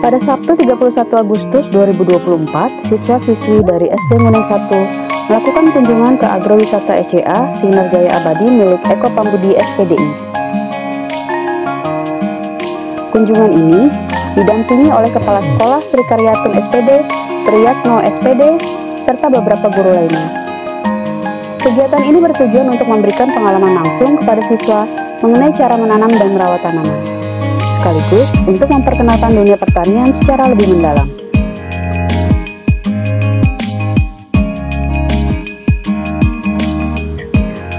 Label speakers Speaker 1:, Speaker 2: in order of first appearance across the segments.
Speaker 1: Pada Sabtu 31 Agustus 2024, siswa-siswi dari SD Nguneng 1 melakukan kunjungan ke agrowisata ECA Sinar Jaya Abadi milik Eko Pambudi SPDI. Kunjungan ini didampingi oleh Kepala Sekolah Sri Karyatun SPD, Triyatno SPD, serta beberapa guru lainnya. Kegiatan ini bertujuan untuk memberikan pengalaman langsung kepada siswa mengenai cara menanam dan merawat tanaman sekaligus untuk memperkenalkan dunia pertanian secara lebih mendalam.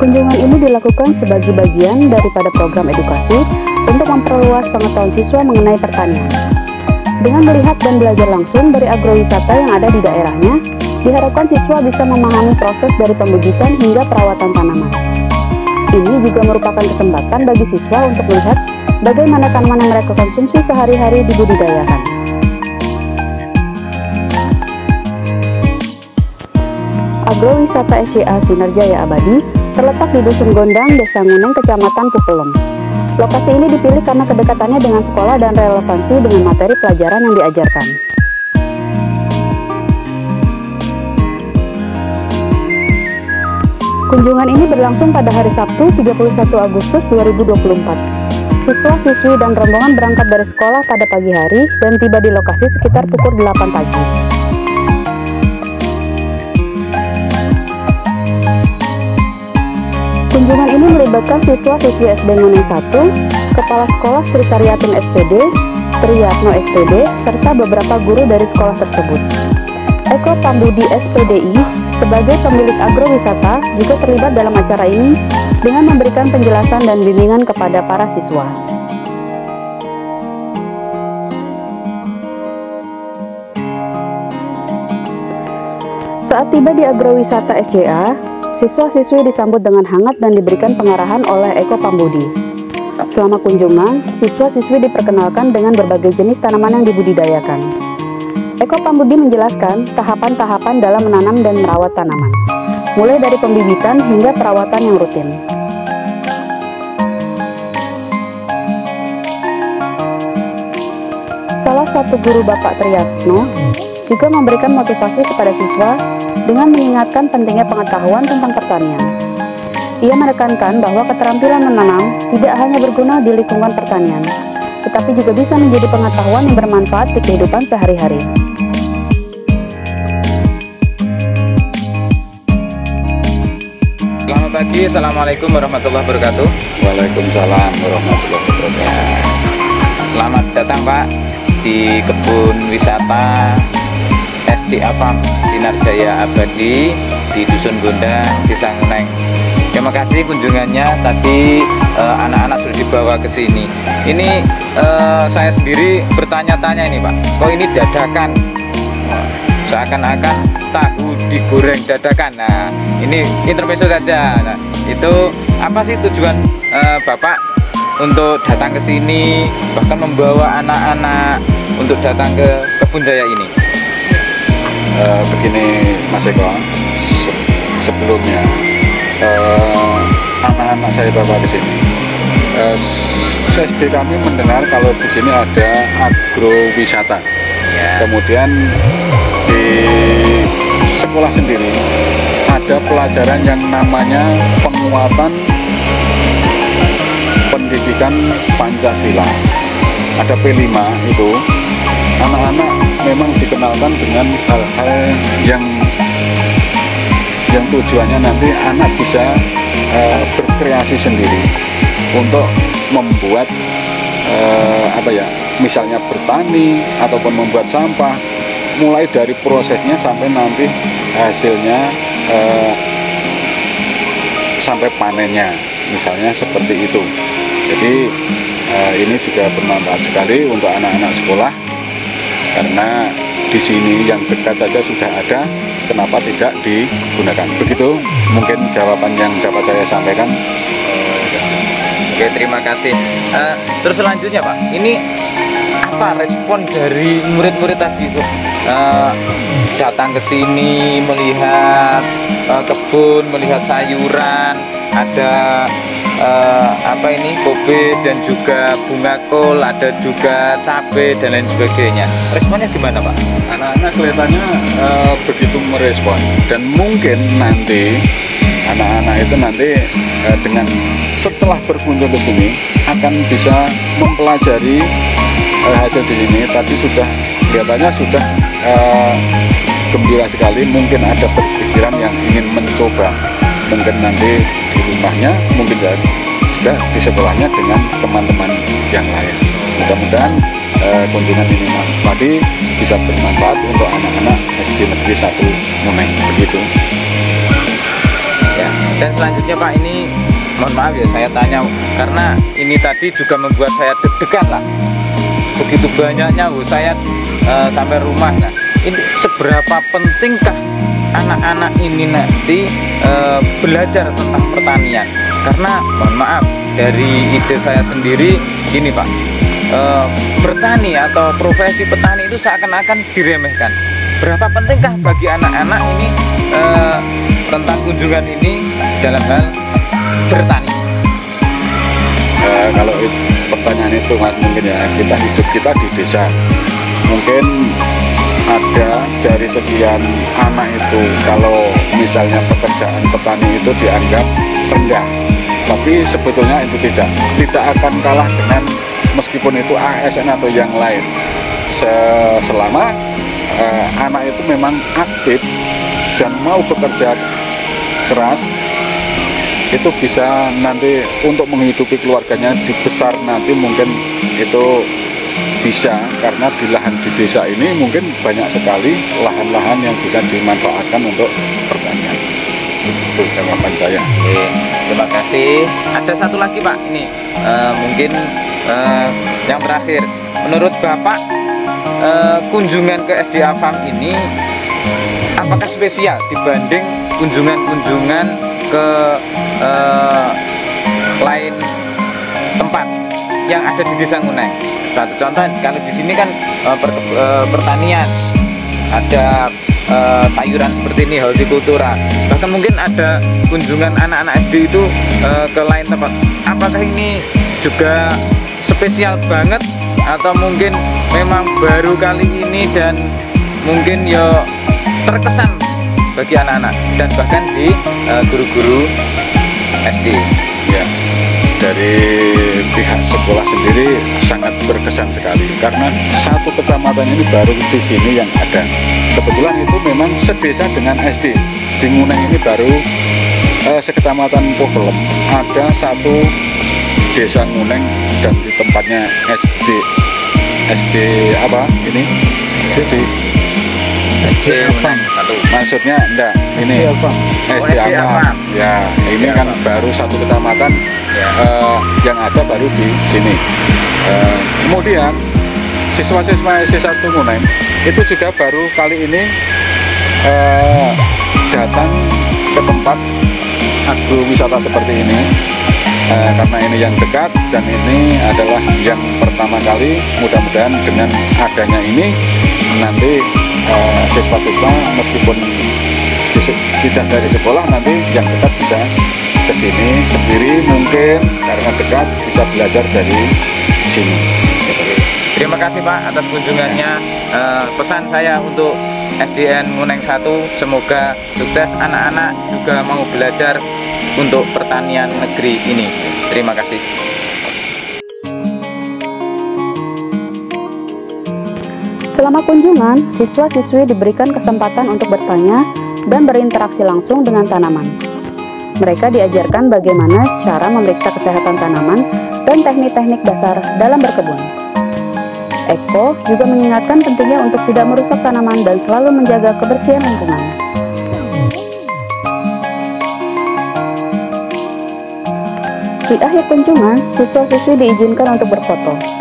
Speaker 1: Kunjungan ini dilakukan sebagai bagian daripada program edukasi untuk memperluas pengetahuan siswa mengenai pertanian. Dengan melihat dan belajar langsung dari agrowisata yang ada di daerahnya, diharapkan siswa bisa memahami proses dari pembibitan hingga perawatan tanaman. Ini juga merupakan kesempatan bagi siswa untuk melihat bagaimana tanaman yang mereka konsumsi sehari-hari dibudidayakan. Agrowisata SCA Sinarjaya Abadi terletak di Dusun Gondang, Desa Nguneng, Kecamatan Pupelong. Lokasi ini dipilih karena kedekatannya dengan sekolah dan relevansi dengan materi pelajaran yang diajarkan. Kunjungan ini berlangsung pada hari Sabtu 31 Agustus 2024. Siswa-siswi dan rombongan berangkat dari sekolah pada pagi hari dan tiba di lokasi sekitar pukul 8 pagi. Kunjungan ini melibatkan siswa-siswi SD Nguneng 1, Kepala Sekolah Sri Karyatun SPD, Triyatno SPD, serta beberapa guru dari sekolah tersebut. Eko Pambudi SPDI sebagai pemilik agrowisata juga terlibat dalam acara ini dengan memberikan penjelasan dan bimbingan kepada para siswa. Saat tiba di agrowisata SJA, siswa-siswi disambut dengan hangat dan diberikan pengarahan oleh Eko Pambudi. Selama kunjungan, siswa-siswi diperkenalkan dengan berbagai jenis tanaman yang dibudidayakan. Eko Pambudi menjelaskan tahapan-tahapan dalam menanam dan merawat tanaman, mulai dari pembibitan hingga perawatan yang rutin. Salah satu guru Bapak Triyatno juga memberikan motivasi kepada siswa dengan mengingatkan pentingnya pengetahuan tentang pertanian. Ia menekankan bahwa keterampilan menanam tidak hanya berguna di lingkungan pertanian, tetapi juga bisa menjadi pengetahuan yang bermanfaat di kehidupan sehari-hari.
Speaker 2: Pagi, Assalamualaikum warahmatullahi wabarakatuh
Speaker 3: Waalaikumsalam warahmatullahi wabarakatuh
Speaker 2: Selamat datang Pak di kebun wisata SC Apam Sinar Jaya Abadi di Dusun Gondang, Desa Nguneng. Terima kasih kunjungannya tadi eh, anak-anak uh, sudah dibawa ke sini. Ini uh, saya sendiri bertanya-tanya ini Pak, kok ini dadakan? Seakan-akan tahu digoreng dadakan. Nah, ini intermezzo saja. Nah, itu apa sih tujuan uh, Bapak untuk datang ke sini bahkan membawa anak-anak untuk datang ke kebun jaya ini
Speaker 3: uh, begini Mas Eko se sebelumnya anak-anak uh, saya bawa ke sini uh, SD kami mendengar kalau di sini ada agrowisata ya. kemudian di sekolah sendiri ada pelajaran yang namanya penguatan pendidikan Pancasila. Ada P5 itu. Anak-anak memang dikenalkan dengan hal-hal yang yang tujuannya nanti anak bisa uh, berkreasi sendiri untuk membuat uh, apa ya misalnya bertani ataupun membuat sampah mulai dari prosesnya sampai nanti hasilnya uh, sampai panennya. Misalnya seperti itu. Jadi uh, ini juga bermanfaat sekali untuk anak-anak sekolah. Karena di sini yang dekat saja sudah ada kenapa tidak digunakan? Begitu mungkin jawaban yang dapat saya sampaikan.
Speaker 2: Oke terima kasih. Uh, terus selanjutnya Pak. Ini apa respon dari murid-murid tadi itu uh, datang ke sini melihat uh, kebun melihat sayuran ada eh, apa ini kobe dan juga bunga kol, ada juga cabai dan lain sebagainya. Responnya gimana Pak?
Speaker 3: anak-anak kelihatannya eh, begitu merespon dan mungkin nanti anak-anak itu nanti eh, dengan setelah berkunjung ke sini akan bisa mempelajari eh, hasil di sini tadi sudah kelihatannya sudah eh, gembira sekali mungkin ada berpikiran yang ingin mencoba mungkin nanti di rumahnya mungkin juga juga di sekolahnya dengan teman-teman yang lain mudah-mudahan eh, kunjungan ini tadi bisa bermanfaat untuk anak-anak SD Negeri 1 Muneng begitu
Speaker 2: Ya. Dan selanjutnya Pak ini mohon maaf ya saya tanya karena ini tadi juga membuat saya deg-degan lah. Begitu banyaknya saya eh, sampai rumah nah. Ini seberapa pentingkah anak-anak ini nanti eh, belajar tentang pertanian? Karena mohon maaf dari ide saya sendiri gini Pak. eh, bertani atau profesi petani itu seakan-akan diremehkan. Berapa pentingkah bagi anak-anak ini eh, tentang kunjungan ini dalam hal bertani?
Speaker 3: Eh, kalau it- pertanyaan itu mas mungkin ya kita hidup kita di desa. Mungkin ada dari sekian anak itu kalau misalnya pekerjaan petani itu dianggap rendah tapi sebetulnya itu tidak tidak akan kalah dengan meskipun itu ASN atau yang lain. Se- selama eh, anak itu memang aktif dan mau bekerja keras itu bisa nanti untuk menghidupi keluarganya di besar nanti mungkin itu bisa karena di lahan di desa ini mungkin banyak sekali lahan-lahan yang bisa dimanfaatkan untuk pertanian itu jawaban saya
Speaker 2: terima kasih. Ada satu lagi Pak, ini eh, mungkin eh, yang terakhir. Menurut Bapak, eh, kunjungan ke SDA Farm ini apakah spesial dibanding kunjungan-kunjungan ke eh, lain tempat yang ada di Desa Ngunai? Satu contoh, kalau di sini kan eh, perke- eh, pertanian, ada eh, sayuran seperti ini hortikultura bahkan mungkin ada kunjungan anak-anak SD itu eh, ke lain tempat. Apakah ini juga spesial banget? Atau mungkin memang baru kali ini dan mungkin ya terkesan bagi anak-anak dan bahkan di eh, guru-guru SD
Speaker 3: ya dari pihak sekolah sendiri sangat berkesan sekali karena satu kecamatan ini baru di sini yang ada. Kebetulan itu memang sedesa dengan SD di Nguneng ini baru eh, sekecamatan Pogelem. Ada satu desa Nguneng dan di tempatnya SD SD apa ini? SD
Speaker 2: SD satu.
Speaker 3: Maksudnya enggak. Ini. SD. Apam. ya ini kan baru satu kecamatan
Speaker 2: Ya.
Speaker 3: eh, yang ada baru di sini. Eh, kemudian siswa-siswa SD1 Muneng itu juga baru kali ini eh, datang ke tempat agrowisata seperti ini. Eh, karena ini yang dekat dan ini adalah yang pertama kali mudah-mudahan dengan adanya ini nanti eh, siswa-siswa meskipun di se- tidak dari sekolah nanti yang dekat bisa ke sini sendiri mungkin karena dekat bisa belajar dari sini
Speaker 2: Terima kasih Pak atas kunjungannya. Eh, pesan saya untuk SDN Nguneng 1 semoga sukses anak-anak juga mau belajar untuk pertanian negeri ini. Terima kasih.
Speaker 1: Selama kunjungan, siswa-siswi diberikan kesempatan untuk bertanya dan berinteraksi langsung dengan tanaman. Mereka diajarkan bagaimana cara memeriksa kesehatan tanaman dan teknik-teknik dasar dalam berkebun. Eko juga mengingatkan pentingnya untuk tidak merusak tanaman dan selalu menjaga kebersihan lingkungan. Di akhir kunjungan, siswa-siswi diizinkan untuk berfoto.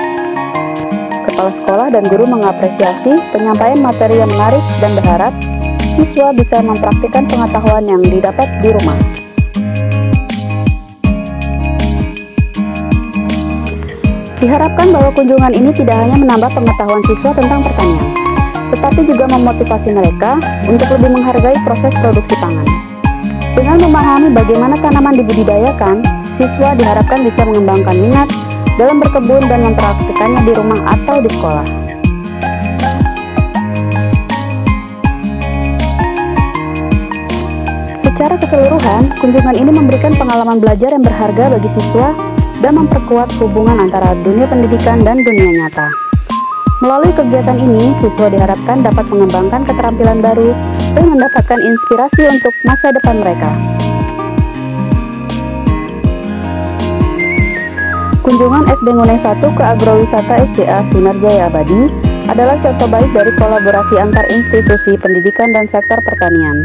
Speaker 1: Kepala sekolah dan guru mengapresiasi penyampaian materi yang menarik dan berharap siswa bisa mempraktikkan pengetahuan yang didapat di rumah. Diharapkan bahwa kunjungan ini tidak hanya menambah pengetahuan siswa tentang pertanian, tetapi juga memotivasi mereka untuk lebih menghargai proses produksi pangan. Dengan memahami bagaimana tanaman dibudidayakan, siswa diharapkan bisa mengembangkan minat dalam berkebun dan mempraktikannya di rumah atau di sekolah. Secara keseluruhan, kunjungan ini memberikan pengalaman belajar yang berharga bagi siswa dan memperkuat hubungan antara dunia pendidikan dan dunia nyata. Melalui kegiatan ini, siswa diharapkan dapat mengembangkan keterampilan baru dan mendapatkan inspirasi untuk masa depan mereka. Kunjungan SD Nguneng 1 ke Agrowisata SDA Sinar Jaya Abadi adalah contoh baik dari kolaborasi antar institusi pendidikan dan sektor pertanian.